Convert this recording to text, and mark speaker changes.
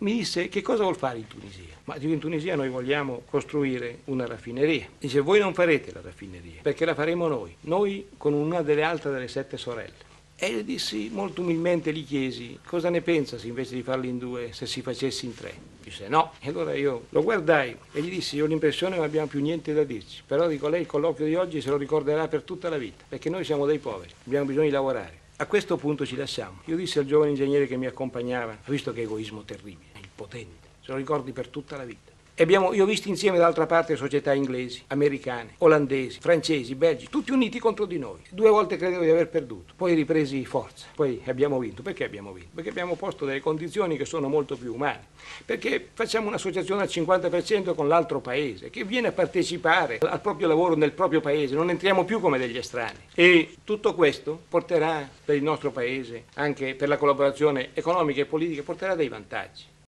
Speaker 1: Mi disse che cosa vuol fare in Tunisia? Ma dico in Tunisia noi vogliamo costruire una raffineria. Dice voi non farete la raffineria perché la faremo noi, noi con una delle altre delle sette sorelle. E io dissi molto umilmente, gli chiesi cosa ne pensa se invece di farli in due, se si facesse in tre. Disse no. E allora io lo guardai e gli dissi: ho l'impressione che non abbiamo più niente da dirci. Però dico, lei il colloquio di oggi se lo ricorderà per tutta la vita, perché noi siamo dei poveri, abbiamo bisogno di lavorare. A questo punto ci lasciamo. Io dissi al giovane ingegnere che mi accompagnava: visto che egoismo terribile, impotente, se lo ricordi per tutta la vita. Abbiamo, io ho visto insieme d'altra parte società inglesi, americane, olandesi, francesi, belgi, tutti uniti contro di noi. Due volte credevo di aver perduto, poi ripresi forza, poi abbiamo vinto. Perché abbiamo vinto? Perché abbiamo posto delle condizioni che sono molto più umane. Perché facciamo un'associazione al 50% con l'altro paese, che viene a partecipare al proprio lavoro nel proprio paese, non entriamo più come degli estranei. E tutto questo porterà per il nostro paese, anche per la collaborazione economica e politica, porterà dei vantaggi.